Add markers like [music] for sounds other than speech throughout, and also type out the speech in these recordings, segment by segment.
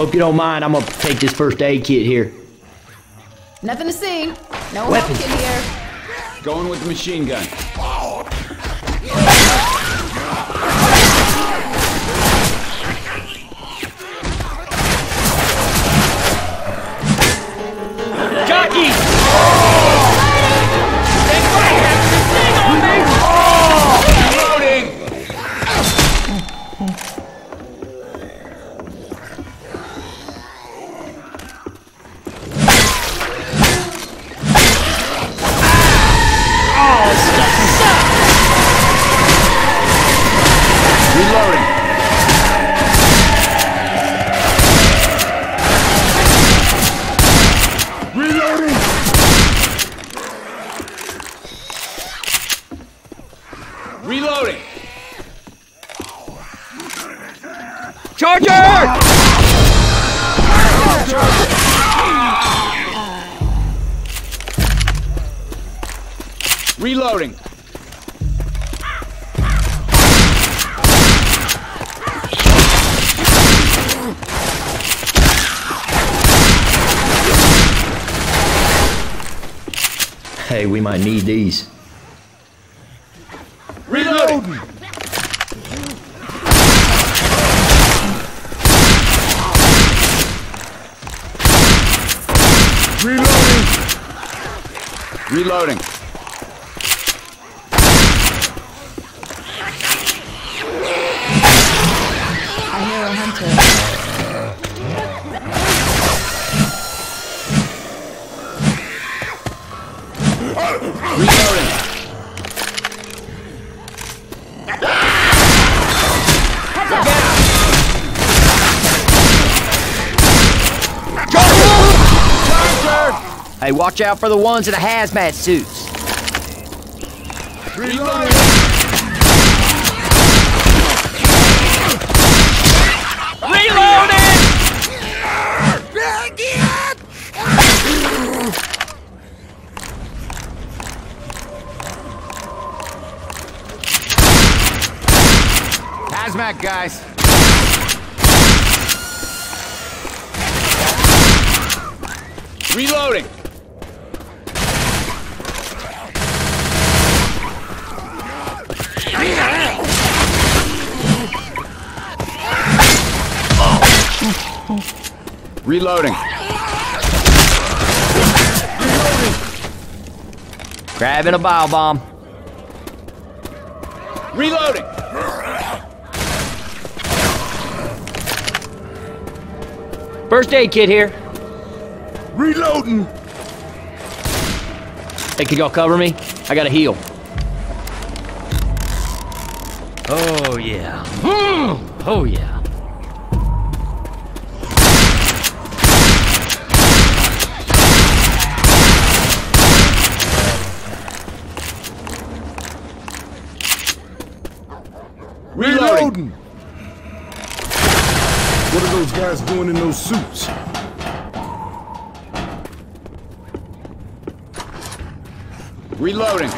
Hope you don't mind. I'm gonna take this first aid kit here. Nothing to see. No Weapons. help kit here. Going with the machine gun. Jockey! Loading! We might need these. Hey, watch out for the ones in the hazmat suits. Reloading! Hazmat guys. Reloading. Reloading. Grabbing a bile bomb. Reloading. First aid kit here. Reloading! Hey, can y'all cover me? I gotta heal. Oh, yeah. Mm, Oh, yeah. Reloading. What are those guys doing in those suits? Reloading.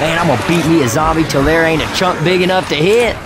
Man, I'm gonna beat me a zombie till there ain't a chunk big enough to hit.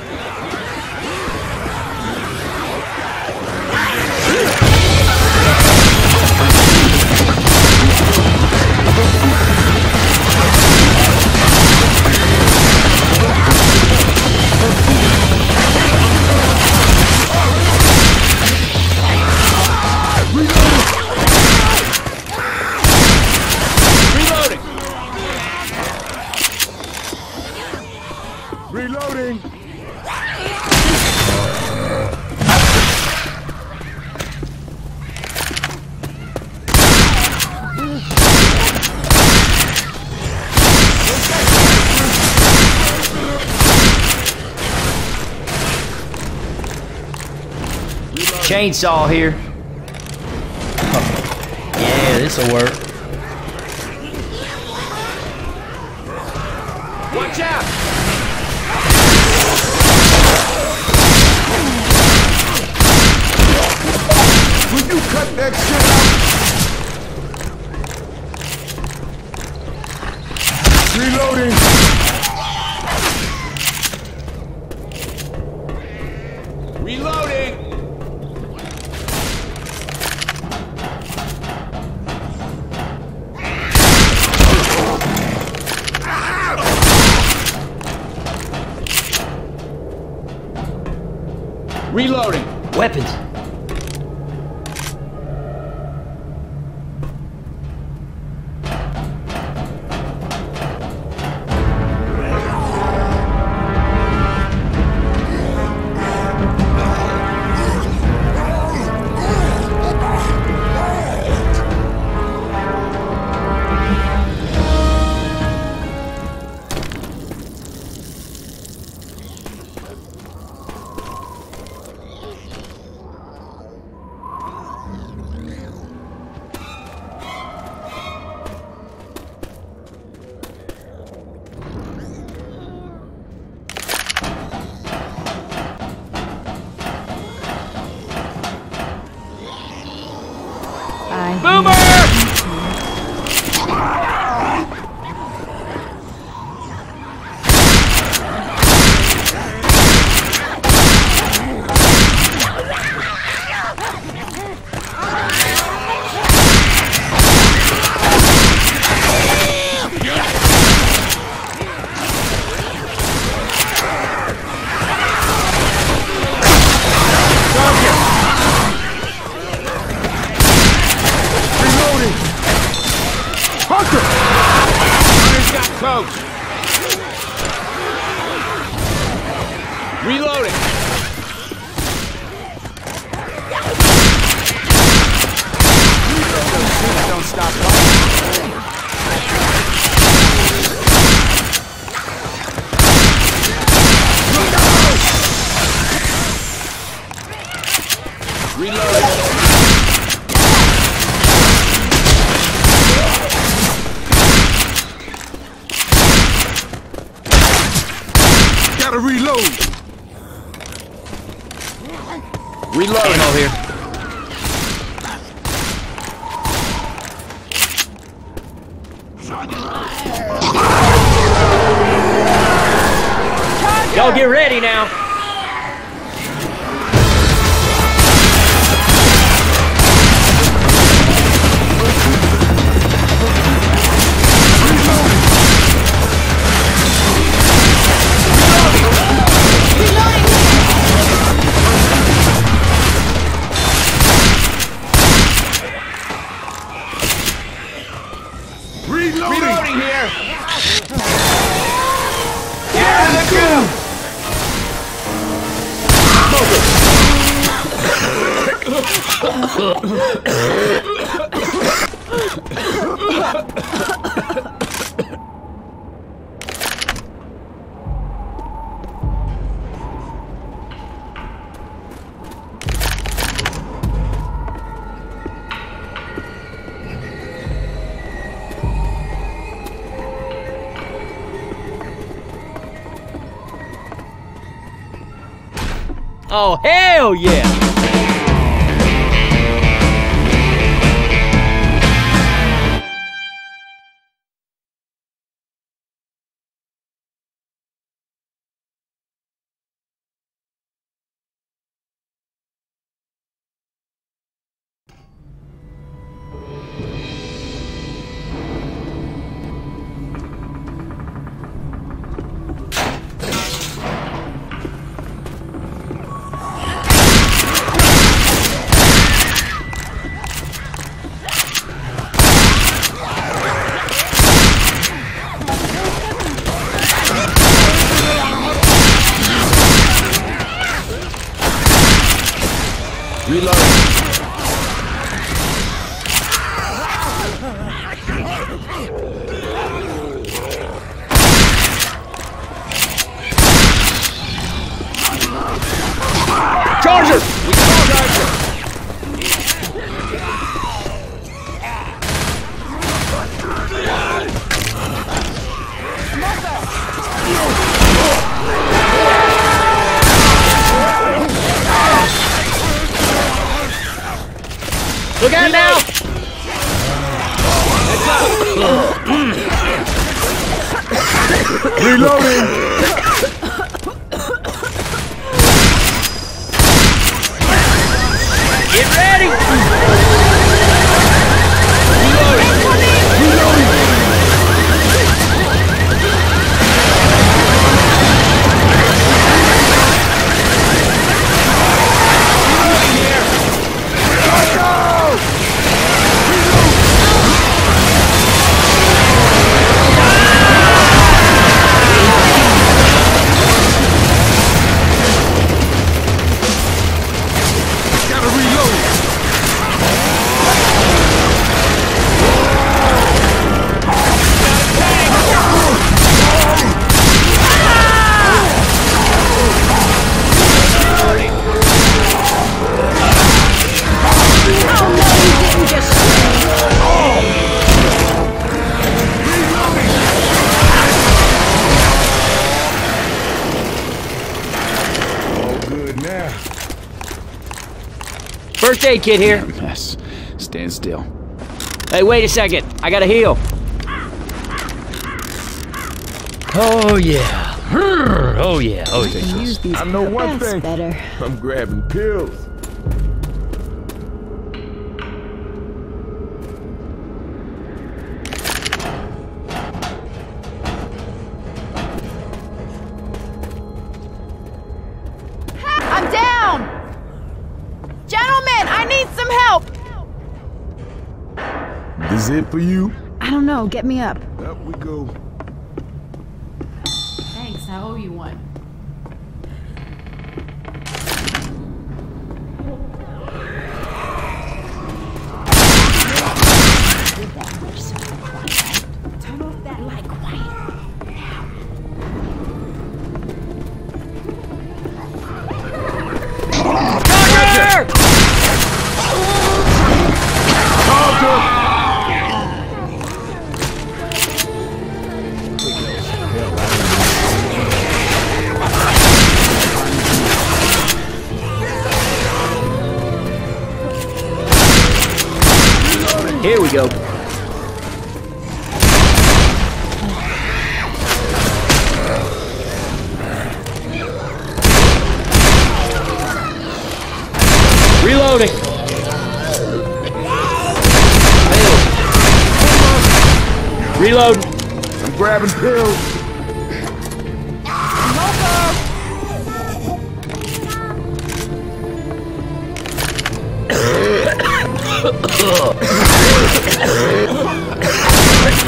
Chainsaw here. yeah, this'll work. Reloading. Gotta reload! Reloading. Ammo here. Y'all get ready now. Oh, hell yeah! Look out now! Reloading! First aid kit here. Mess. Stand still. Hey, wait a second. I gotta heal. Oh, yeah. Oh, yeah. Oh, yeah. Use these I know one pants thing. better. I'm grabbing pills. This for you? I don't know, get me up. Up we go. Thanks, I owe you one. Here we go. Reloading. Reload. I'm grabbing pills. [coughs] [coughs] [coughs] Wait.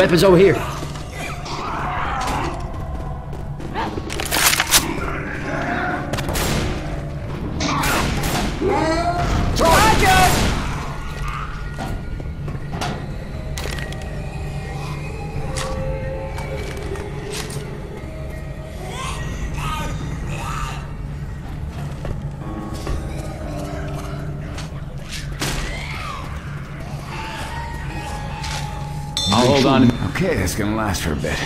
Weapons over here. I'll hold on. Okay, that's gonna last for a bit.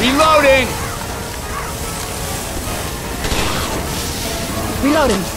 Reloading! Reloading.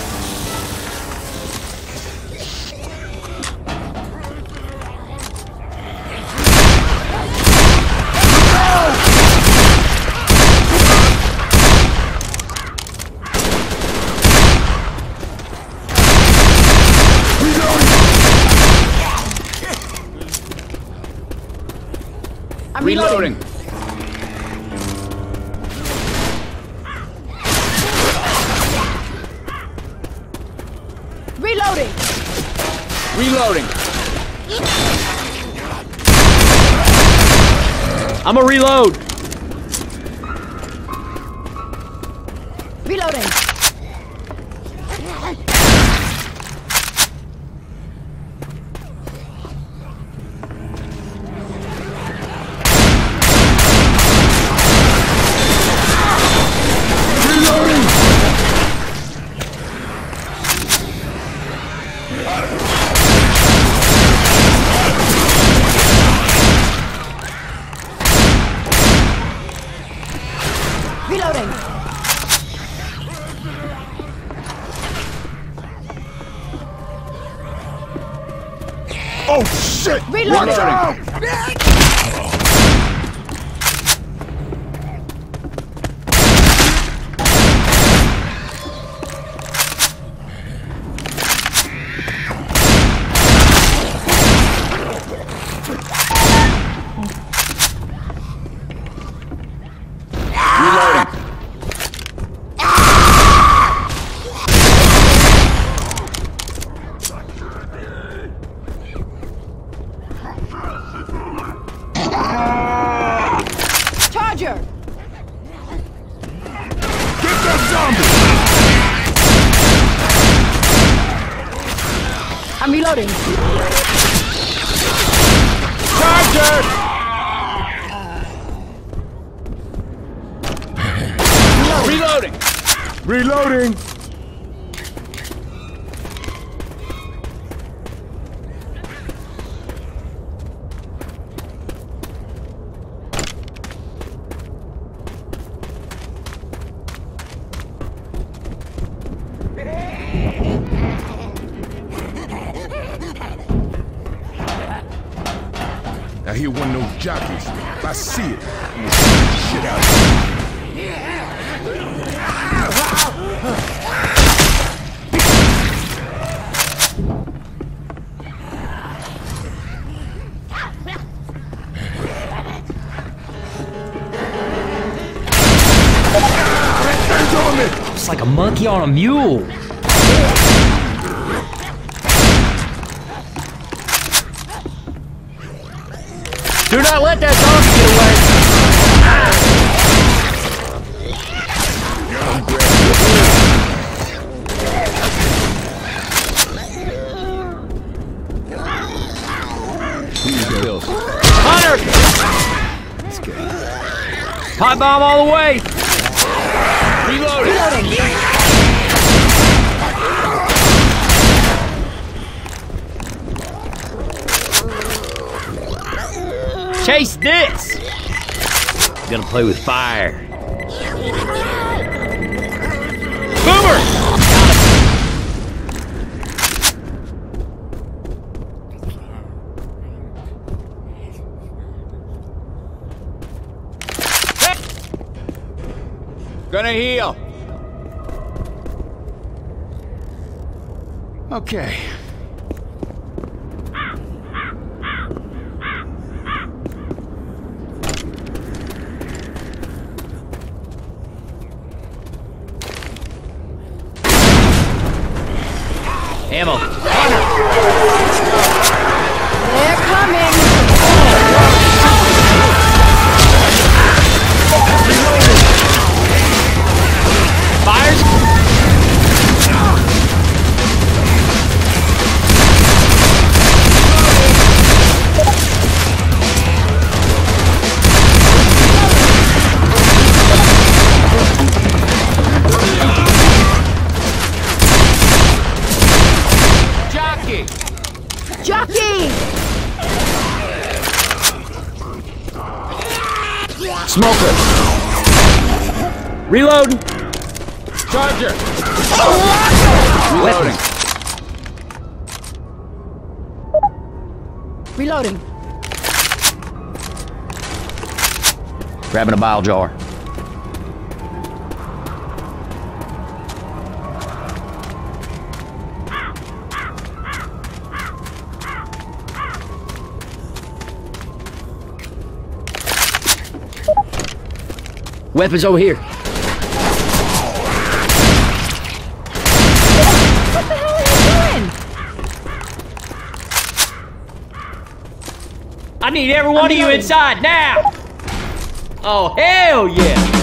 Reloading! Now here one of those jockeys. If I see it, I'm gonna shit out like a monkey on a mule. Do not let that dog get away. Hunter! Pipe bomb all the way. Reloading. Chase this. Gonna play with fire. Boomer! Gonna heal. Okay. Smoker. Reload. Charger. Reloading. Reloading. Grabbing a bile jar. Weapons over here. What the hell are you doing? I need every one of you inside now. Oh hell yeah!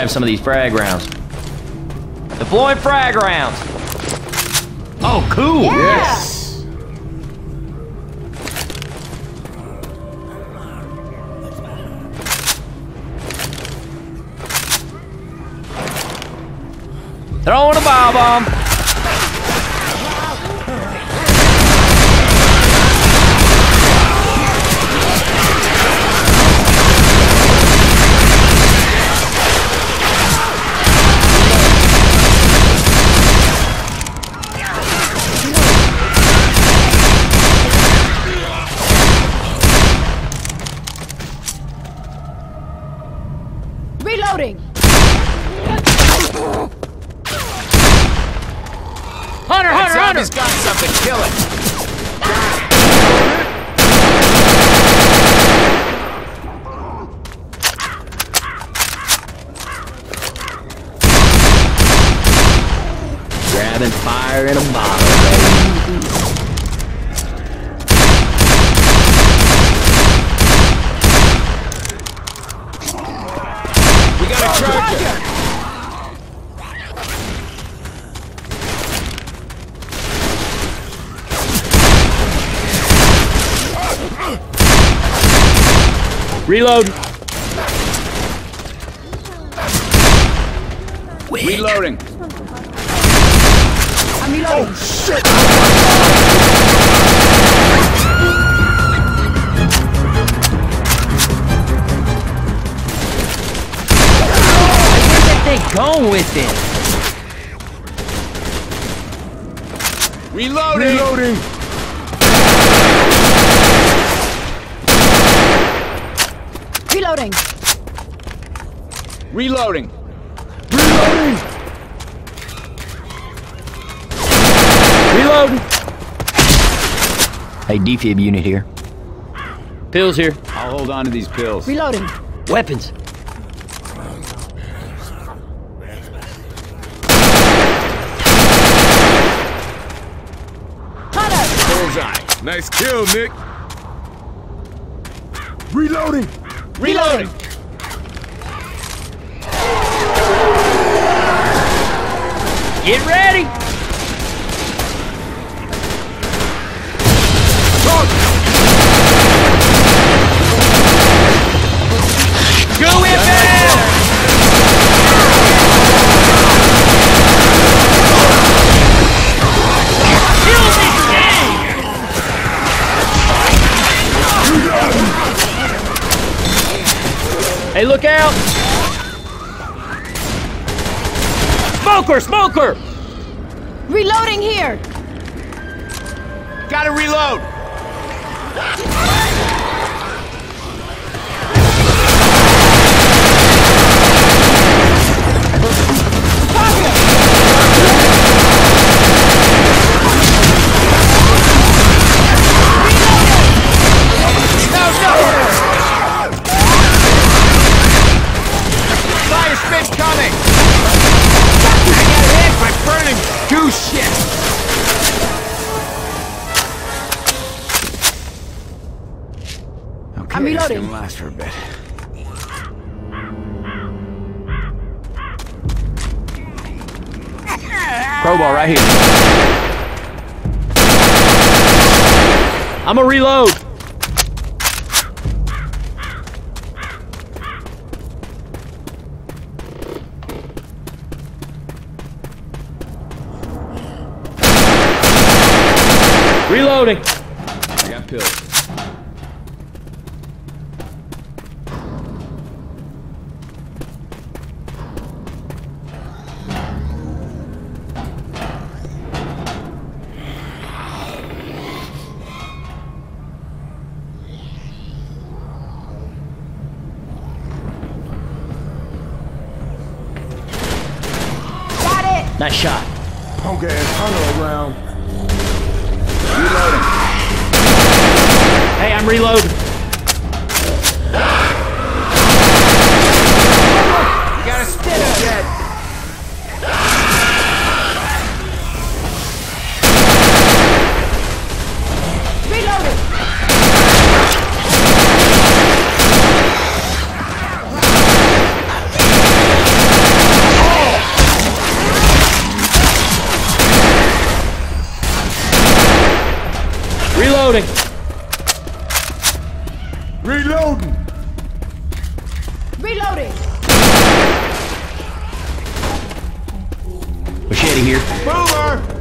Grab some of these frag rounds. Deploying frag rounds. Oh, cool. Yes. Throwing a bomb bomb. Reloading. Hunter, That Hunter, Hunter. zombie's got something. Kill it. Grabbing fire in a bottle, baby. We got a charger. Reload. Reloading. I'm reloading. Oh, Where's that thing going with it? Reloading. Reloading. Reloading. Reloading. Reloading. Reload. Hey, defib unit here. Pills here. I'll hold on to these pills. Reloading. Weapons. Hunter. Bullseye. Nice kill, Nick. Reloading. Reloading. Get ready. Hey, look out! Smoker, smoker! Reloading here. Gotta reload. Crowbar right here. I'm a reload. Reloading. here. Boomer!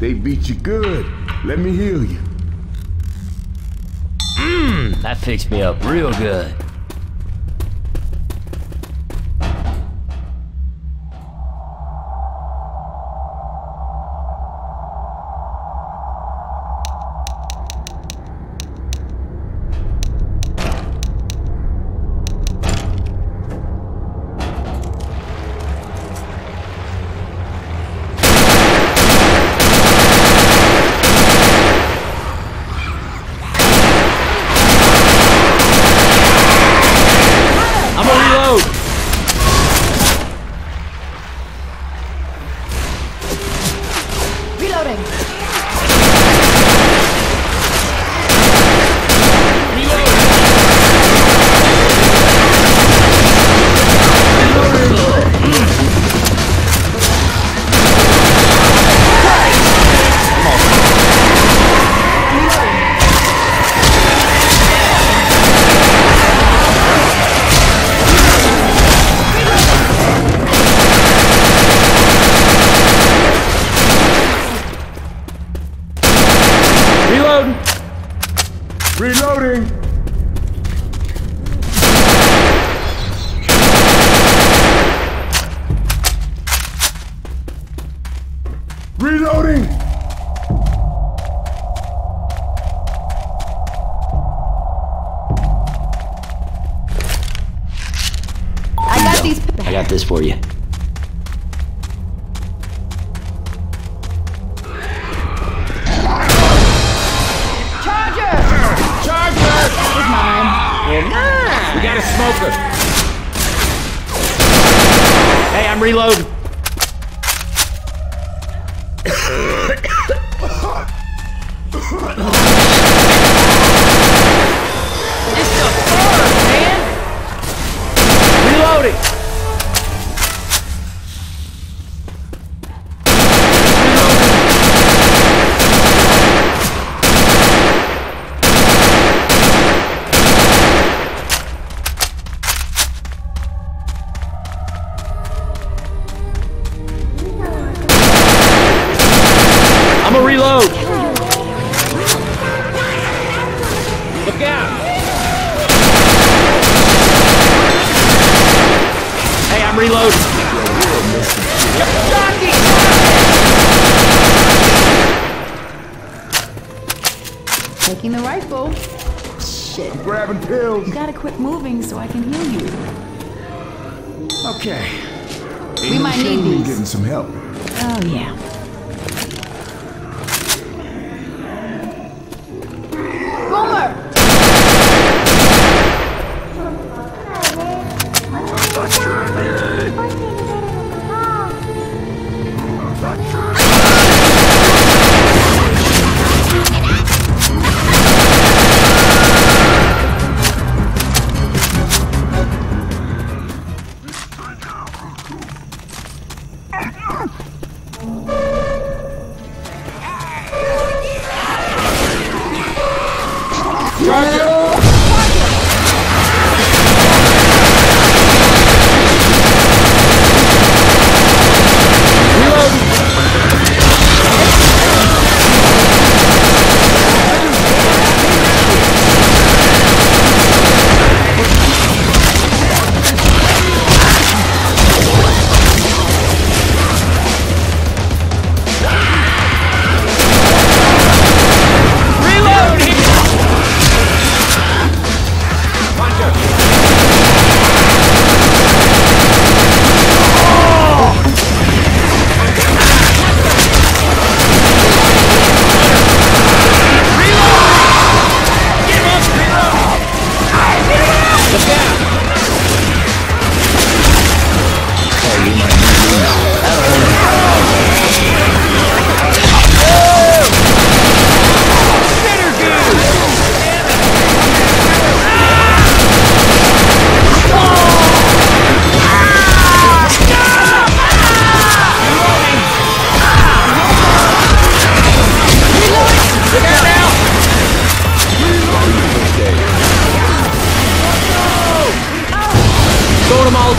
They beat you good. Let me heal you. Mmm, that fixed me up real good.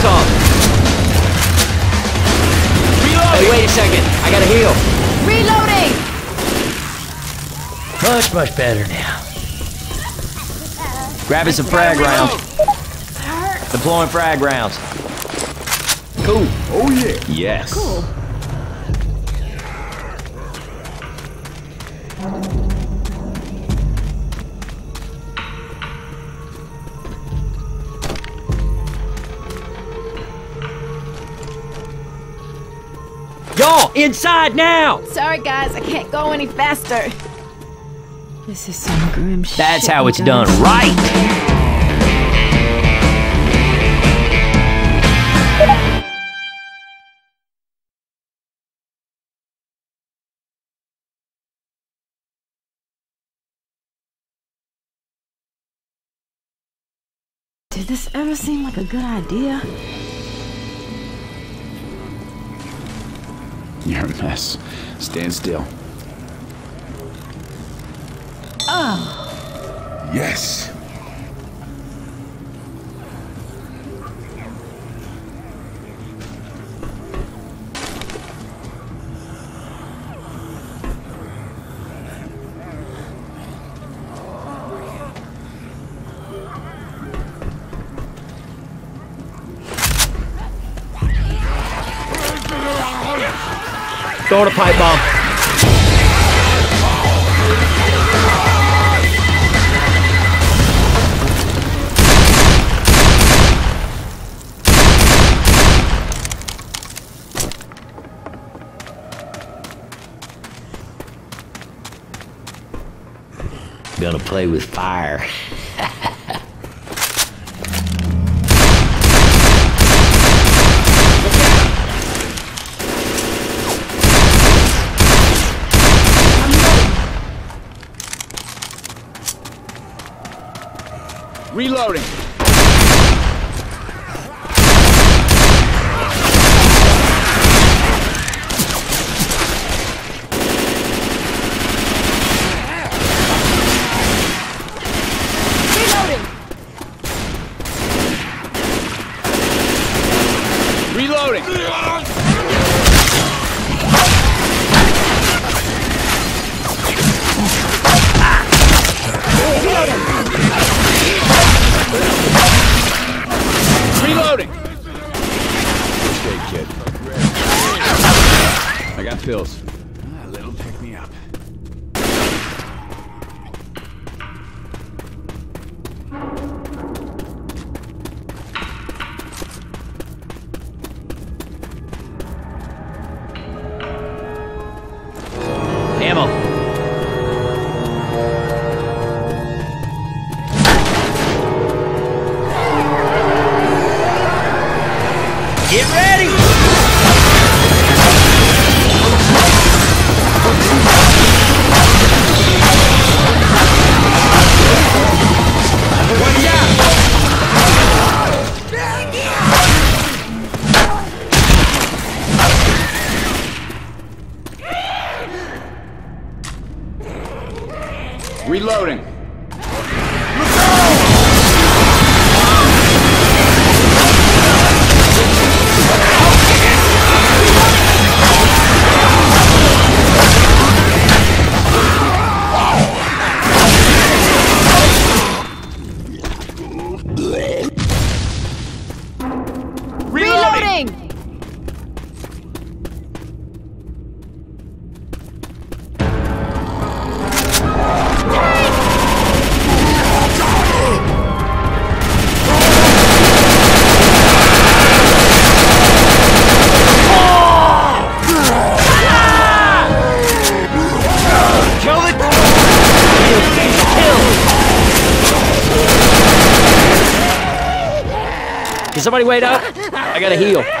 Reloading. Hey, wait a second. I gotta heal. Reloading. Much, much better now. Grabbing some frag rounds. Deploying frag rounds. Cool. Oh yeah. Yes. Cool. Y'all, inside now! Sorry, guys, I can't go any faster. This is some grim shit. That's how it's guys. done right. Did this ever seem like a good idea? You're a mess. Stand still. Ah. Yes. Throwing a pipe bomb. Gonna play with fire. Reloading. Reloading! Reloading. Reloading. I I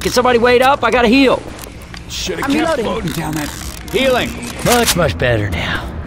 can somebody wait up? I gotta heal. Should have I'm kept reloading. floating down that. Healing! Much, much better now.